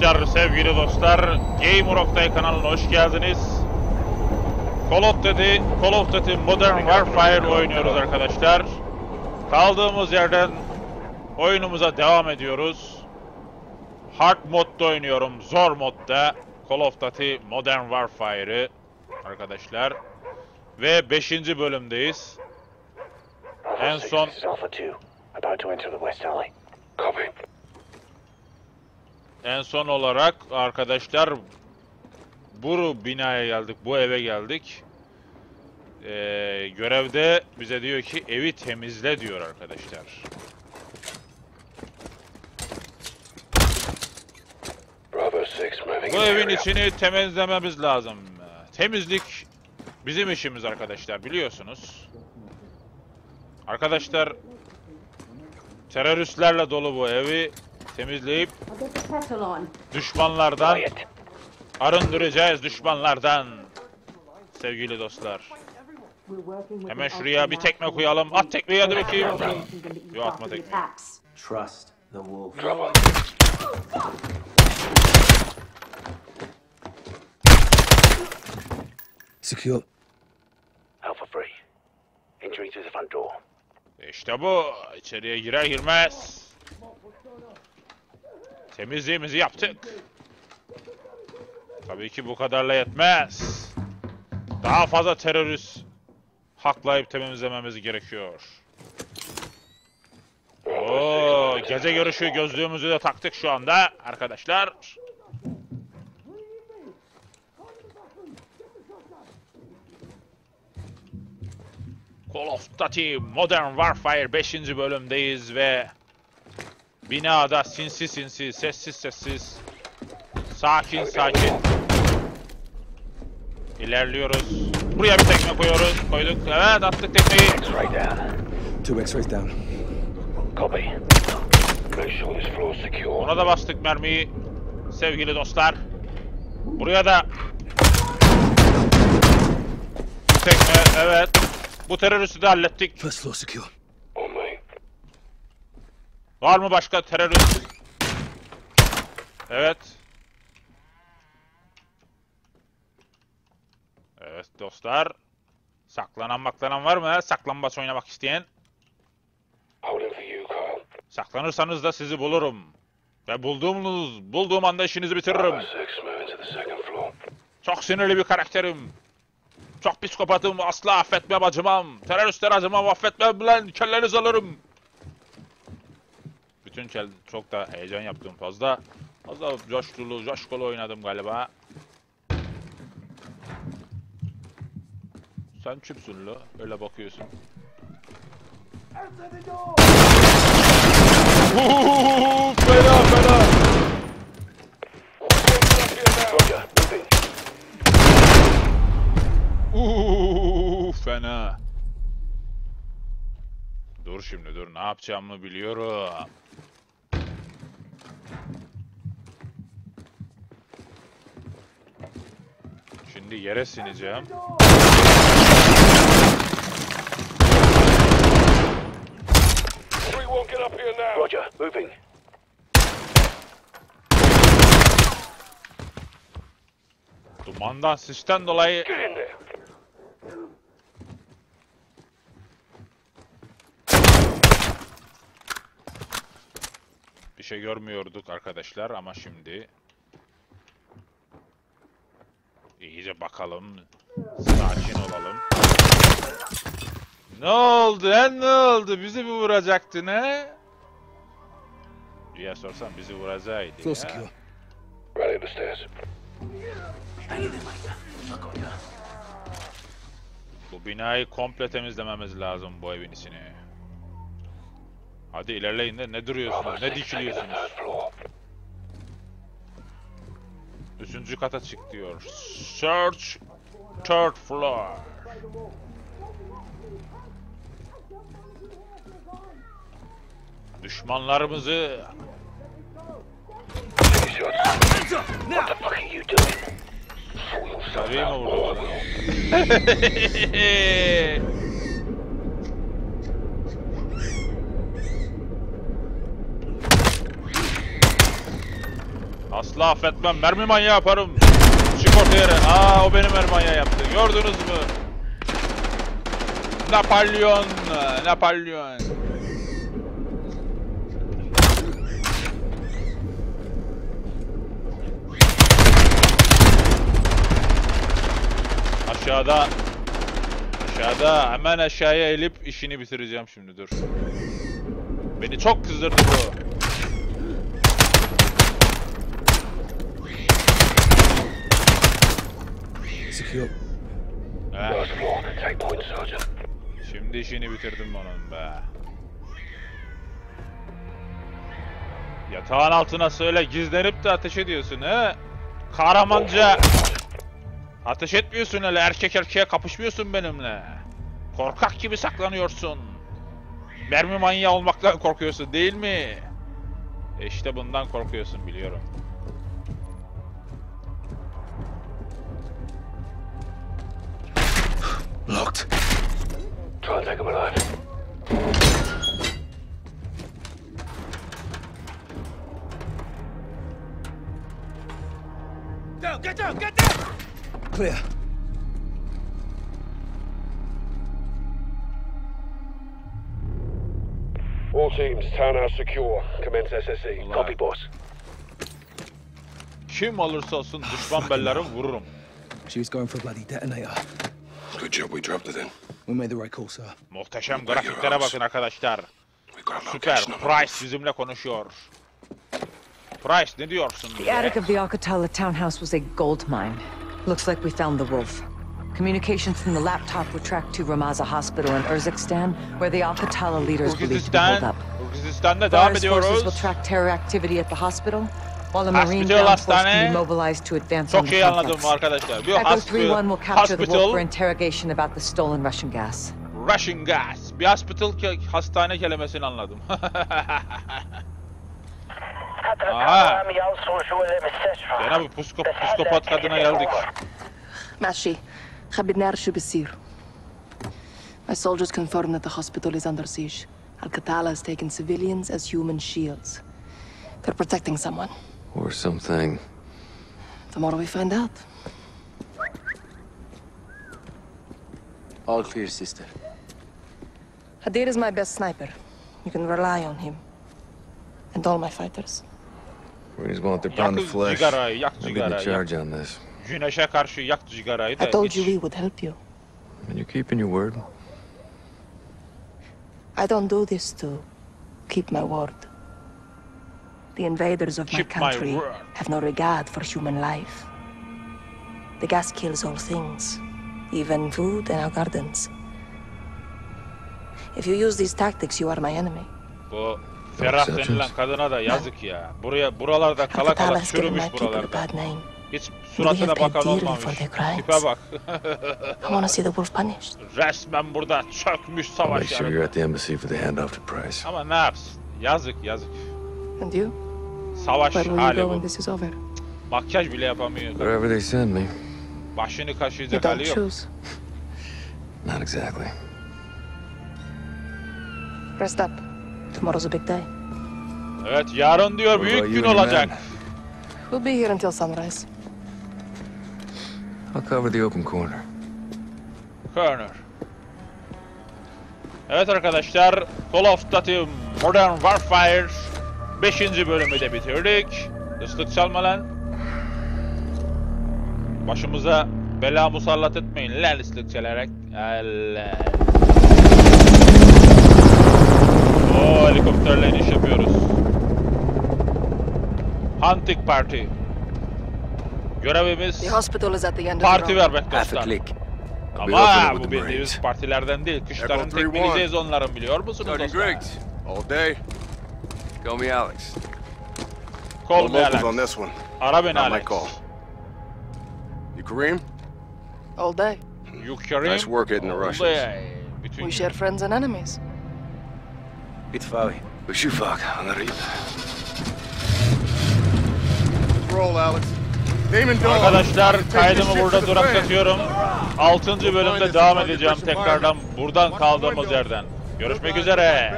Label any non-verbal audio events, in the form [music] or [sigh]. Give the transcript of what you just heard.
Arkadaşlar, sevgili dostlar, Gamer Oktay kanalına hoş geldiniz. Call of Duty, Call of Duty Modern Warfare oynuyoruz arkadaşlar. Kaldığımız yerden oyunumuza devam ediyoruz. Hard modda oynuyorum, zor modda. Call of Duty Modern Warfare'ı arkadaşlar. Ve 5. bölümdeyiz. En son- six, this is Alpha 2. About to enter the west alley. Copy. En son olarak arkadaşlar bu binaya geldik, bu eve geldik. Ee, görevde bize diyor ki evi temizle diyor arkadaşlar. Bravo 6 moving Bu in evin içini temizlememiz lazım. Temizlik bizim işimiz arkadaşlar biliyorsunuz. Arkadaşlar teröristlerle dolu bu evi temizleyip düşmanlardan arındıracağız düşmanlardan. Sevgili dostlar. Hemen şuraya bir tekme koyalım. At tekmeyi hadi bakayım. organizations and the Yo, atma tekmeyi. Trust the wolf. Secure. Alpha 3. Entering through the front door. İşte bu. İçeriye girer girmez. Temizliğimizi yaptık. Tabii ki bu kadarla yetmez. Daha fazla terörist haklayıp temizlememiz gerekiyor. Oo, gece görüşü gözlüğümüzü de taktık şu anda arkadaşlar. Call of Duty Modern Warfare 5. bölümdeyiz ve binada sinsi sinsi, sessiz sessiz, sakin sakin ilerliyoruz. Buraya bir tekme koyuyoruz. Koyduk. Evet attık tekmeyi. X-ray down. Two X-rays down. Copy. Make sure this floor's secure. Ona da bastık mermiyi. Sevgili dostlar. Buraya da tekme evet. Bu teröristi de hallettik. First floor secure. Var mı başka terörist? Evet. Evet dostlar. Saklanan maklanan var mı? Saklambaç oynamak isteyen. Saklanırsanız da sizi bulurum. Ve bulduğumuz, bulduğum anda işinizi bitiririm. Alpha 6 moving to the second floor. Çok sinirli bir karakterim. Çok psikopatım. Asla affetmem acımam. Teröristler acımam affetmem lan. Kellenizi alırım. Bütün kel çok da heyecan yaptım fazla. Fazla coşkulu, coşkulu oynadım galiba. Sen kimsin lo? Öyle bakıyorsun. Fena fena. Uuu fena. Dur şimdi dur ne yapacağımı biliyorum. Şimdi yere sineceğim. Three won't get up here now. Roger. Moving. Dumandan sisten dolayı Get in there. bir şey görmüyorduk arkadaşlar ama şimdi iyice bakalım. Sakin olalım. Ne oldu he ne oldu? Bizi mi vuracaktın he? diye sorsan bizi vuracaktı ya. secure. Rally the stairs. Bu binayı komple temizlememiz lazım bu evin içini. Hadi ilerleyin de ne duruyorsunuz? Ne 6 taking the dikiliyorsunuz? Üçüncü kata çık diyor. Search third floor. Düşmanlarımızı Take shots. What Asla affetmem. Mermi manyağı yaparım. Çık ortaya yere. Aa o benim mermi manyağı yaptı. Gördünüz mü? Napolyon. Napolyon. Aşağıda Aşağıda hemen aşağıya elip işini bitireceğim şimdi dur. Beni çok kızdırdı bu. Eh, point, Sergeant. şimdi işini bitirdim onun be. Yatağın altına söyle gizlenip de ateş ediyorsun he? Kahramanca. Ateş etmiyorsun öyle erkek erkeğe kapışmıyorsun benimle. Korkak gibi saklanıyorsun. Mermi manyağı olmaktan korkuyorsun değil mi? E İşte bundan korkuyorsun biliyorum. Locked. Try and take him alive. Down, get down, get down! Clear. All teams, townhouse secure. Commence SSE. Allah. Copy, boss. Kim olursa olsun düşman ah, bellerim vururum. She was going for a bloody detonator. Good job we dropped it in. We made the right call, sir. Muhteşem grafiklere bakın arkadaşlar. Süper. Price bizimle konuşuyor. Price ne diyorsun The attic of the Alcatala townhouse was a gold mine. Looks like we found the wolf. Communications from the laptop were tracked to Ramaza Hospital in Urzikstan, where the Alcatala leaders believed to Urgizistan. up. Devam Forest forces will ediyoruz. track terror activity at the hospital, while a marine Hospital, ground force hastane. can be mobilized to advance on Çok the iyi anladım complex. arkadaşlar. Bir Echo hospital, 3-1 will capture the wolf for hospital, interrogation about the stolen Russian gas. Russian gas. Bir hospital ke- hastane kelimesini anladım. Aha. Gene bu psiko, psikopat kadına geldik. ماشي خبي النار شو بصير My soldiers confirm that the hospital is under siege. Al-Qatala has taken civilians as human shields. They're protecting someone. Or something. Tomorrow we find out. All clear, sister. Hadir is my best sniper. You can rely on him. And all my fighters. Marines want their pound Yak of flesh. I'm leading the charge on this. Güneşe karşı yak cigarayı da I told iç. you we would help you. And you're keeping your word? I don't do this to keep my word. The invaders of my Keep my country word. have no regard for human life. The gas kills all things, even food and our gardens. If you use these tactics, you are my enemy. Bu Ferah Exceptions. denilen kadına da yazık ya. Buraya buralarda kala Al-Qatala kala has given çürümüş my people a buralarda. bad name. Hiç suratına bakan dearly olmamış. for their crimes. Tipe bak. I want to see the wolf punished. [laughs] Resmen burada çökmüş I'll savaş make sure you're at the embassy for the handoff to Price. Ama ne yapsın? Yazık yazık. And you? Savaş Where will you hali go when bu. this is over? Makyaj bile yapamıyor. Wherever they send me. Başını You kaşıyacak don't hali yok. choose. Not exactly. Rest up. Tomorrow's a big day. Evet yarın diyor What büyük about gün you and your olacak. men? We'll be here until sunrise. I'll cover the open corner. Corner. Evet arkadaşlar Call of Duty Modern Warfare 5. bölümü de bitirdik. Islık çalma lan. Başımıza bela musallat etmeyin lan ıslık çalarak. Allah. Oo helikopterle iniş yapıyoruz. Hunting Party. Görevimiz parti vermek dostlar. Ama bu bildiğimiz partilerden değil. Kışların 3-1. tekmeleyeceğiz onların biliyor musunuz dostlar? All day. Call me Alex. Call No me locals on Alex. this one. Ara beni Not my Alex. call. You Kareem? All day. You Karim. Nice work hitting the Russians. Bütün We share friends and enemies. On the reap. Roll, Alex. Arkadaşlar kaydımı burada to the duraklatıyorum. 6. bölümde devam edeceğim tekrardan buradan kaldığımız yerden. Görüşmek üzere.